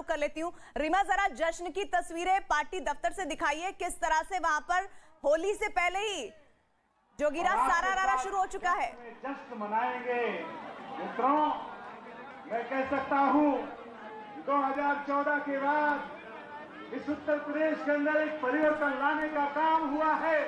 रुख कर लेती हूँ। रीमा जरा जश्न की तस्वीरें पार्टी दफ्तर से दिखाइए। किस तरह से वहाँ पर होली से पहले ही जोगिरा सारा रारा शुरू हो चुका है। जश्न मनाएँगे। मित्रों मैं कह सकता हूँ 2014 के बाद इस उत्तर प्रदेश के अंदर एक परिवर्तन लाने का काम हुआ है।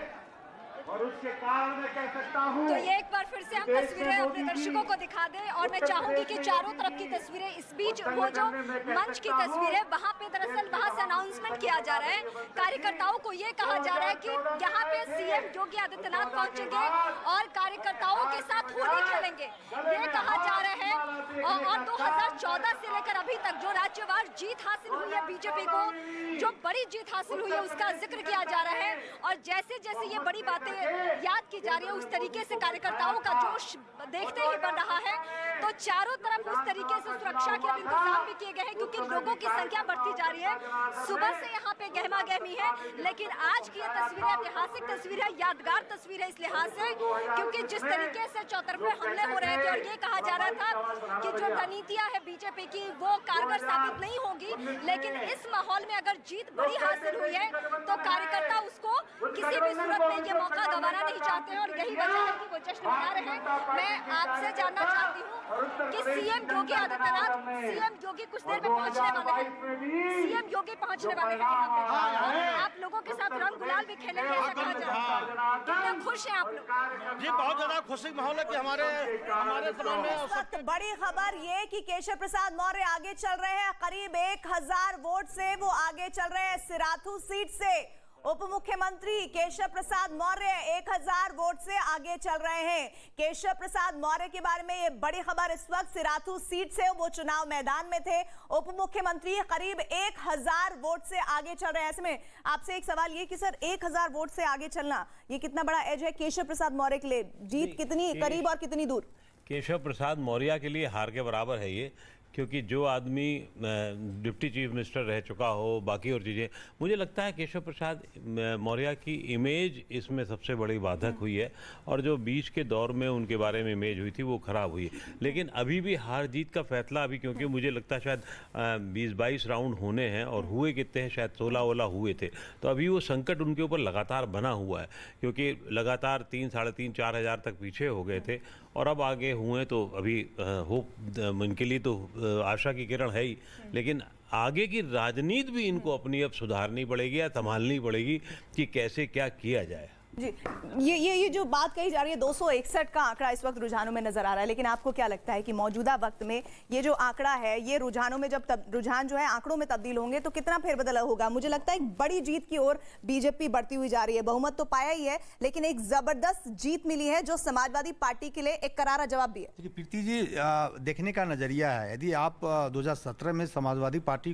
और उसके कारण मैं कह सकता हूँ तो ये एक बार फिर से हम तस्वीरें अपने दर्शकों को दिखा दें और मैं चाहूँगी कि चारों तरफ़ की तस्वीरें इस बीच वो जो मंच की तस्वीर है। वहाँ पे दरअसल वहाँ से अनाउंसमेंट किया जा रहा है। कार्यकर्ताओं को ये कहा जा रहा है कि यहाँ पे सीएम योगी आदित्यनाथ पहुँचेंगे और कार्यकर्ताओं के साथ होली खेलेंगे। ये कहा जा रहा है और, और 2014 से लेकर अभी तक जो राज्यवार जीत हासिल हुई है बीजेपी को जो बड़ी जीत हासिल हुई है उसका ज़िक्र किया जा रहा है और जैसे जैसे ये बड़ी बातें याद की जा रही है उस तरीके से कार्यकर्ताओं का जोश देखते ही बढ़ रहा है। तो चारों तरफ़ उस तरीके से सुरक्षा के इंतज़ाम भी किए गए हैं, क्योंकि लोगों की संख्या बढ़ती जा रही है। सुबह से यहाँ पे गहमा गहमी है, लेकिन आज की ये तस्वीर ऐतिहासिक तस्वीर है, यादगार तस्वीर है इस लिहाज से, क्योंकि जिस तरीके से चौतरफे हमले हो रहे थे, और ये कहा जा रहा था कि जो रणनीतियाँ है बीजेपी की, वो कारगर साबित नहीं होगी, लेकिन इस माहौल में अगर जीत बड़ी हासिल हुई है तो कार्यकर्ता भी सूरत में ये मौका गंवाना नहीं चाहते और यही वजह है कि वो जश्न मना रहे हैं। मैं आपसे जानना चाहती हूँ कि सीएम योगी आदित्यनाथ सीएम योगी कुछ देर में पहुँचने वाले हैं। सीएम योगी पहुँचने वाले हैं। यहाँ पे और आप लोगों के साथ रंग गुलाल भी खेलेंगे ऐसा कहा जा रहा है। कितने खुश हैं आप लोग। जी बहुत ज़्यादा खुशी माहौल है कि हमारे हमारे समाज में बड़ी खबर ये कि केशव प्रसाद मौर्य आगे चल रहे हैं। करीब एक हज़ार वोट से वो आगे चल रहे हैं सिराथू सीट से। उप मुख्यमंत्री केशव प्रसाद मौर्य एक हज़ार वोट से आगे चल रहे हैं। केशव प्रसाद मौर्य के बारे में ये बड़ी खबर। इस वक्त सिराथू सीट से वो चुनाव मैदान में थे। उप मुख्यमंत्री करीब एक हज़ार वोट से आगे चल रहे हैं। ऐसे में आपसे एक सवाल ये कि सर एक हज़ार वोट से आगे चलना ये कितना बड़ा एज है केशव प्रसाद मौर्य के लिए? जीत कितनी करीब और कितनी दूर? केशव प्रसाद मौर्य के लिए हार के बराबर है ये। क्योंकि जो आदमी डिप्टी चीफ मिनिस्टर रह चुका हो, बाकी और चीज़ें, मुझे लगता है केशव प्रसाद मौर्य की इमेज इसमें सबसे बड़ी बाधक हुई है और जो बीच के दौर में उनके बारे में इमेज हुई थी, वो खराब हुई है। लेकिन अभी भी हार जीत का फैसला, अभी क्योंकि मुझे लगता है शायद बीस बाईस राउंड होने हैं और हुए कितने हैं, शायद सोलह वोलह हुए थे। तो अभी वो संकट उनके ऊपर लगातार बना हुआ है, क्योंकि लगातार तीन, साढ़े तीन, चार हज़ार तक पीछे हो गए थे और अब आगे हुए तो अभी होप इनके लिए तो आशा की किरण है ही। लेकिन आगे की राजनीति भी इनको अपनी अब सुधारनी पड़ेगी या संभालनी पड़ेगी कि कैसे क्या किया जाए। जी, ये ये ये जो बात कही जा रही है 261 का आंकड़ा इस वक्त रुझानों में नज़र आ रहा है, लेकिन आपको क्या लगता है कि मौजूदा वक्त में ये जो आंकड़ा है, ये रुझानों में जब रुझान जो है आंकड़ों में तब्दील होंगे तो कितना फेरबदल होगा? मुझे लगता है एक बड़ी जीत की ओर बीजेपी बढ़ती हुई जा रही है। बहुमत तो पाया ही है, लेकिन एक ज़बरदस्त जीत मिली है, जो समाजवादी पार्टी के लिए एक करारा जवाब भी है। प्रीति जी देखने का नज़रिया है, यदि आप 2017 में समाजवादी पार्टी